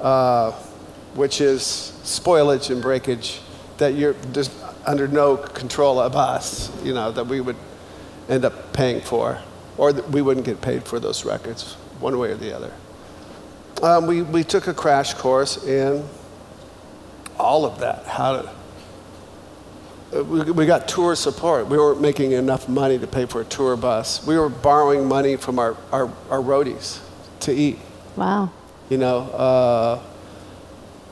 Uh, which is spoilage and breakage that you're just under no control of us, you know, that we would end up paying for, or that we wouldn't get paid for those records, one way or the other. Um, we, we took a crash course in all of that, how to, we, we got tour support. We weren't making enough money to pay for a tour bus. We were borrowing money from our, our, our roadies to eat. Wow. You know, uh,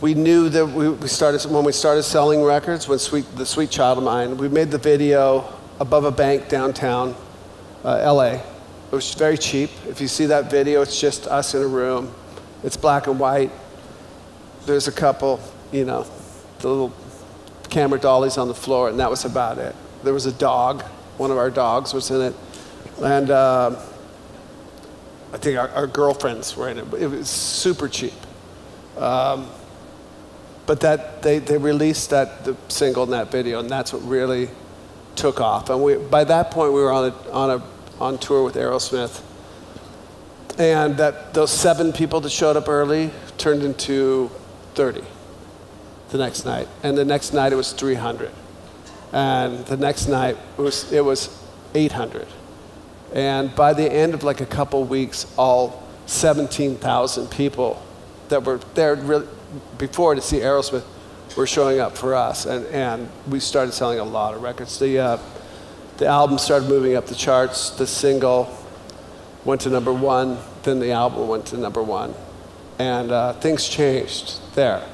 we knew that we, we started when we started selling records when Sweet, the Sweet Child of Mine. We made the video above a bank downtown, uh, LA. It was very cheap. If you see that video, it's just us in a room. It's black and white. There's a couple, you know, the little camera dollies on the floor, and that was about it. There was a dog. One of our dogs was in it, and. Uh, I think our, our, girlfriends were in it. It was super cheap. Um, but that they, they released that the single and that video, and that's what really took off. And we, by that point, we were on a, on a on tour with Aerosmith, and that those seven people that showed up early turned into 30 the next night, and the next night it was 300, and the next night it was it was 800. And by the end of like a couple weeks, all 17,000 people that were there really, before to see Aerosmith were showing up for us. And, and we started selling a lot of records. The, uh, the album started moving up the charts. The single went to number one, then the album went to number one. And uh, things changed there.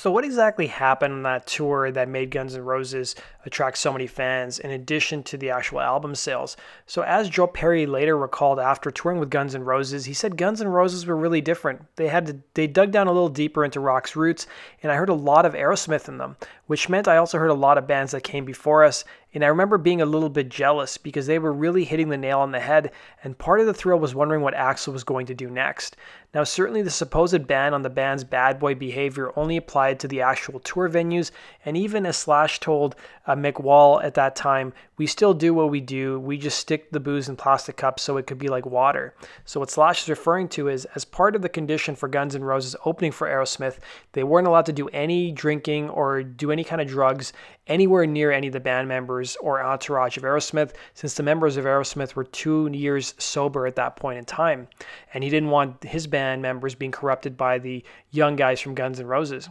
So, what exactly happened on that tour that made Guns N' Roses attract so many fans, in addition to the actual album sales? So, as Joe Perry later recalled after touring with Guns N' Roses, he said Guns N' Roses were really different. They had to, they dug down a little deeper into rock's roots, and I heard a lot of Aerosmith in them, which meant I also heard a lot of bands that came before us. And I remember being a little bit jealous because they were really hitting the nail on the head, and part of the thrill was wondering what Axl was going to do next. Now, certainly the supposed ban on the band's bad boy behavior only applied to the actual tour venues, and even as Slash told uh, Mick Wall at that time, we still do what we do. We just stick the booze in plastic cups so it could be like water. So what Slash is referring to is, as part of the condition for Guns N' Roses opening for Aerosmith, they weren't allowed to do any drinking or do any kind of drugs anywhere near any of the band members or entourage of Aerosmith, since the members of Aerosmith were two years sober at that point in time, and he didn't want his band members being corrupted by the young guys from Guns N' Roses.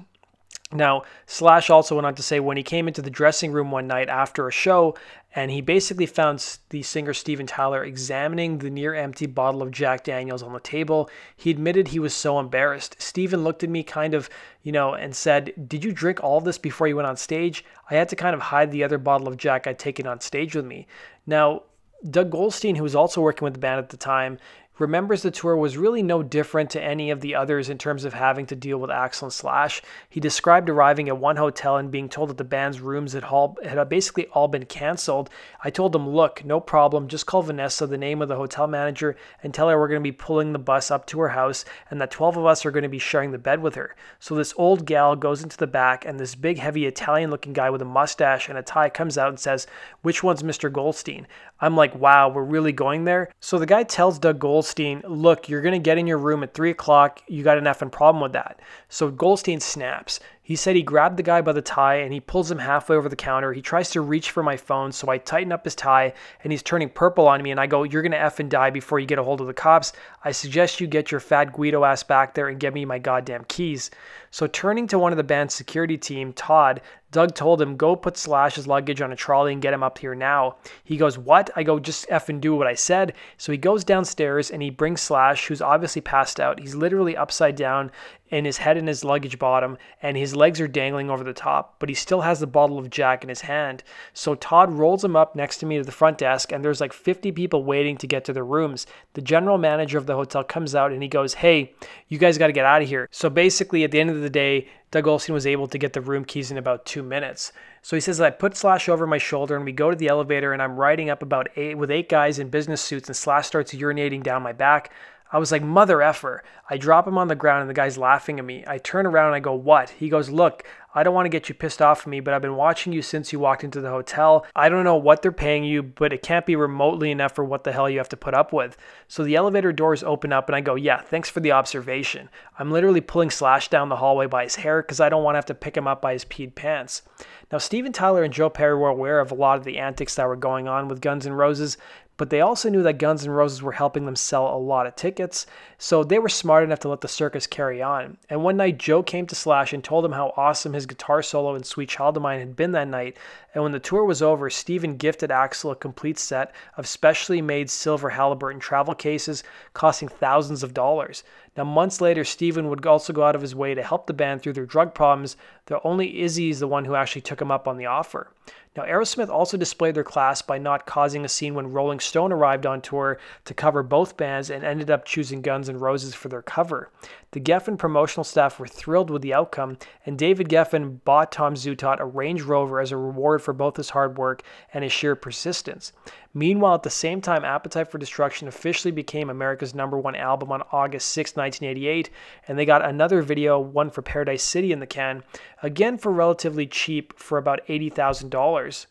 Now, Slash also went on to say when he came into the dressing room one night after a show, and he basically found the singer Steven Tyler examining the near empty bottle of Jack Daniels on the table, he admitted he was so embarrassed. Steven looked at me kind of, you know, and said, Did you drink all this before you went on stage? I had to kind of hide the other bottle of Jack I'd taken on stage with me. Now, Doug Goldstein, who was also working with the band at the time, remembers the tour was really no different to any of the others in terms of having to deal with Axl and Slash. He described arriving at one hotel and being told that the band's rooms had, all, had basically all been canceled. I told him, look, no problem, just call Vanessa, the name of the hotel manager, and tell her we're going to be pulling the bus up to her house and that 12 of us are going to be sharing the bed with her. So this old gal goes into the back and this big, heavy Italian looking guy with a mustache and a tie comes out and says, which one's Mr. Goldstein? I'm like, wow, we're really going there? So the guy tells Doug Goldstein, look, you're going to get in your room at 3 o'clock. You got an effing problem with that. So Goldstein snaps. He said he grabbed the guy by the tie and he pulls him halfway over the counter. He tries to reach for my phone, so I tighten up his tie and he's turning purple on me. And I go, You're going to and die before you get a hold of the cops. I suggest you get your fat Guido ass back there and get me my goddamn keys. So turning to one of the band's security team, Todd, Doug told him, go put Slash's luggage on a trolley and get him up here now. He goes, What? I go, Just F and do what I said. So he goes downstairs and he brings Slash, who's obviously passed out. He's literally upside down and his head in his luggage bottom, and his legs are dangling over the top, but he still has the bottle of Jack in his hand. So Todd rolls him up next to me to the front desk, and there's like 50 people waiting to get to their rooms. The general manager of the hotel comes out and he goes, Hey, you guys got to get out of here. So basically, at the end of the day, Doug Goldstein was able to get the room keys in about two minutes. So he says I put Slash over my shoulder and we go to the elevator and I'm riding up about eight with eight guys in business suits and Slash starts urinating down my back. I was like, mother effer. I drop him on the ground and the guy's laughing at me. I turn around and I go, what? He goes, look, I don't want to get you pissed off at me, but I've been watching you since you walked into the hotel. I don't know what they're paying you, but it can't be remotely enough for what the hell you have to put up with. So the elevator doors open up and I go, yeah, thanks for the observation. I'm literally pulling Slash down the hallway by his hair because I don't want to have to pick him up by his peed pants. Now, Steven Tyler and Joe Perry were aware of a lot of the antics that were going on with Guns N' Roses, but they also knew that Guns N' Roses were helping them sell a lot of tickets, so they were smart enough to let the circus carry on. And one night, Joe came to Slash and told him how awesome his guitar solo in Sweet Child of Mine had been that night. And when the tour was over, Steven gifted Axl a complete set of specially made silver Halliburton travel cases costing thousands of dollars. Now, months later, Steven would also go out of his way to help the band through their drug problems, though only Izzy is the one who actually took him up on the offer. Now, Aerosmith also displayed their class by not causing a scene when Rolling Stone arrived on tour to cover both bands and ended up choosing Guns N' Roses for their cover. The Geffen promotional staff were thrilled with the outcome, and David Geffen bought Tom Zutaut a Range Rover as a reward for both his hard work and his sheer persistence. Meanwhile, at the same time, Appetite for Destruction officially became America's number one album on August 6, 1988, and they got another video, one for Paradise City in the can, again for relatively cheap for about $80,000.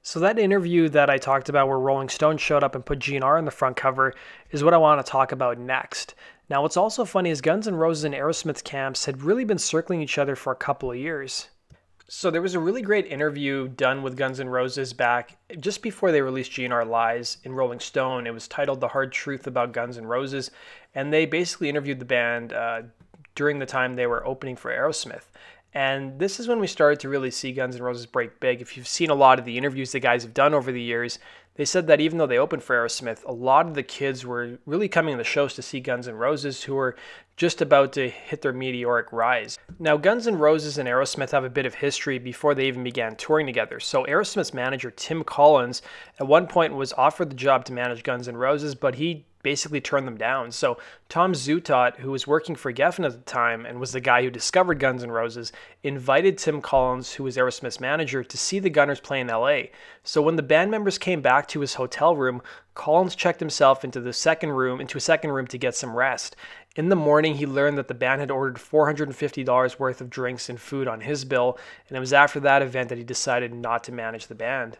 So that interview that I talked about where Rolling Stone showed up and put GNR on the front cover is what I want to talk about next. Now, what's also funny is Guns N' Roses and Aerosmith camps had really been circling each other for a couple of years. So there was a really great interview done with Guns N' Roses back just before they released GNR Lies in Rolling Stone. It was titled "The Hard Truth About Guns N' Roses," and they basically interviewed the band uh, during the time they were opening for Aerosmith. And this is when we started to really see Guns N' Roses break big. If you've seen a lot of the interviews the guys have done over the years, they said that even though they opened for Aerosmith, a lot of the kids were really coming to the shows to see Guns N' Roses who were just about to hit their meteoric rise. Now, Guns N' Roses and Aerosmith have a bit of history before they even began touring together. So, Aerosmith's manager, Tim Collins, at one point was offered the job to manage Guns N' Roses, but he basically turned them down. So Tom Zutaut, who was working for Geffen at the time and was the guy who discovered Guns N' Roses, invited Tim Collins, who was Aerosmith's manager, to see the Gunners play in LA. So when the band members came back to his hotel room, Collins checked himself into the second room, into a second room to get some rest. In the morning, he learned that the band had ordered $450 worth of drinks and food on his bill, and it was after that event that he decided not to manage the band.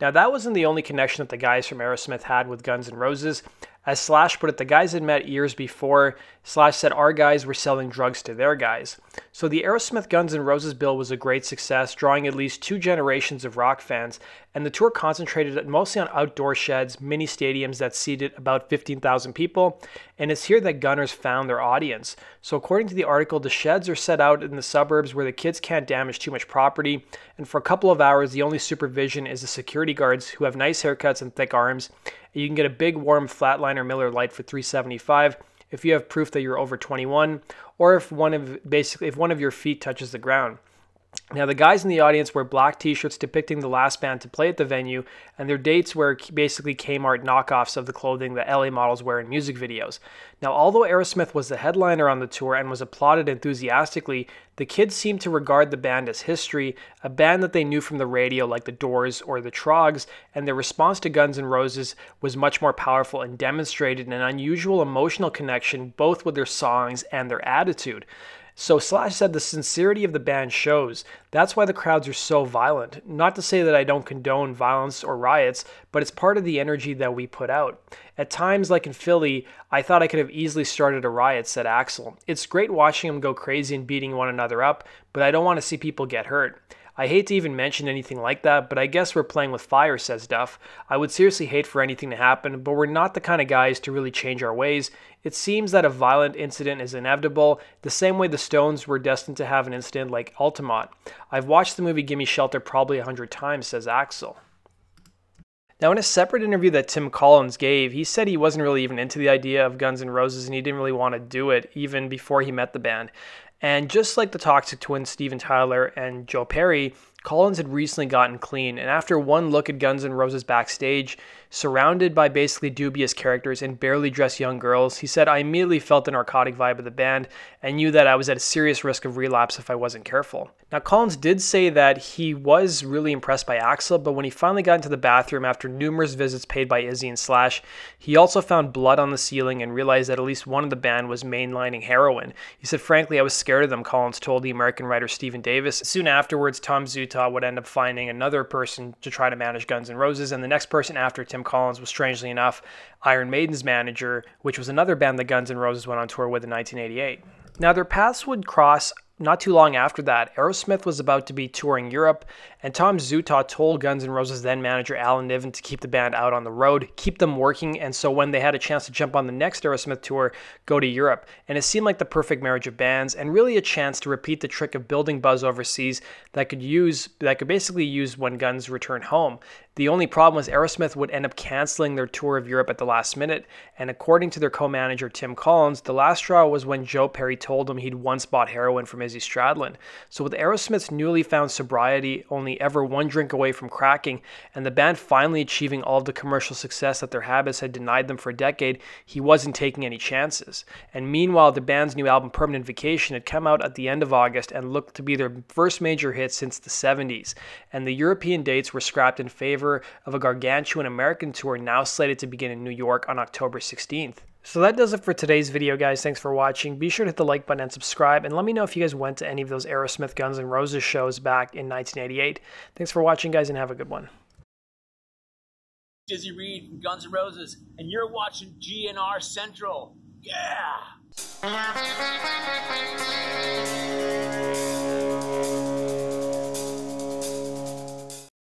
Now, that wasn't the only connection that the guys from Aerosmith had with Guns N' Roses. As Slash put it, the guys had met years before. Slash said our guys were selling drugs to their guys. So the Aerosmith Guns N' Roses bill was a great success, drawing at least two generations of rock fans, and the tour concentrated mostly on outdoor sheds, mini stadiums that seated about 15,000 people, and it's here that Gunners found their audience. So according to the article, the sheds are set out in the suburbs where the kids can't damage too much property, and for a couple of hours, the only supervision is the security guards who have nice haircuts and thick arms, you can get a big warm Flatliner Miller Lite for 375 if you have proof that you're over 21 or if one of basically if one of your feet touches the ground. Now, the guys in the audience wear black t shirts depicting the last band to play at the venue, and their dates were basically Kmart knockoffs of the clothing that LA models wear in music videos. Now, although Aerosmith was the headliner on the tour and was applauded enthusiastically, the kids seemed to regard the band as history, a band that they knew from the radio like the Doors or the Troggs, and their response to Guns N' Roses was much more powerful and demonstrated an unusual emotional connection both with their songs and their attitude. So Slash said the sincerity of the band shows. That's why the crowds are so violent. Not to say that I don't condone violence or riots, but it's part of the energy that we put out. At times, like in Philly, I thought I could have easily started a riot, said Axl. It's great watching them go crazy and beating one another up, but I don't want to see people get hurt. I hate to even mention anything like that, but I guess we're playing with fire, says Duff. I would seriously hate for anything to happen, but we're not the kind of guys to really change our ways. It seems that a violent incident is inevitable, the same way the Stones were destined to have an incident like Altamont. I've watched the movie Gimme Shelter probably a hundred times, says Axl. Now, in a separate interview that Tim Collins gave, he said he wasn't really even into the idea of Guns N' Roses and he didn't really want to do it even before he met the band. And just like the Toxic Twins, Steven Tyler and Joe Perry, Collins had recently gotten clean, and after one look at Guns N' Roses backstage, surrounded by basically dubious characters and barely dressed young girls. He said, I immediately felt the narcotic vibe of the band and knew that I was at a serious risk of relapse if I wasn't careful. Now, Collins did say that he was really impressed by Axl, but when he finally got into the bathroom after numerous visits paid by Izzy and Slash, he also found blood on the ceiling and realized that at least one of the band was mainlining heroin. He said, Frankly, I was scared of them, Collins told the American writer Stephen Davis. Soon afterwards, Tom Zutaut would end up finding another person to try to manage Guns N' Roses, and the next person after Tim Collins was, strangely enough, Iron Maiden's manager, which was another band the Guns N' Roses went on tour with in 1988. Now, their paths would cross not too long after that, Aerosmith was about to be touring Europe, and Tom Zutaut told Guns N' Roses then manager Alan Niven to keep the band out on the road, keep them working, and so when they had a chance to jump on the next Aerosmith tour, go to Europe. And it seemed like the perfect marriage of bands, and really a chance to repeat the trick of building buzz overseas that could use that could basically use when Guns return home. The only problem was Aerosmith would end up canceling their tour of Europe at the last minute, and according to their co-manager Tim Collins, the last straw was when Joe Perry told him he'd once bought heroin from Izzy Stradlin. So with Aerosmith's newly found sobriety only ever one drink away from cracking, and the band finally achieving all of the commercial success that their habits had denied them for a decade, he wasn't taking any chances. And meanwhile, the band's new album Permanent Vacation had come out at the end of August and looked to be their first major hit since the 70s, and the European dates were scrapped in favor of a gargantuan American tour now slated to begin in New York on October 16th. So that does it for today's video, guys. Thanks for watching. Be sure to hit the like button and subscribe, and let me know if you guys went to any of those Aerosmith Guns N' Roses shows back in 1988. Thanks for watching, guys, and have a good one. Dizzy Reed from Guns N' Roses, and you're watching GNR Central. Yeah!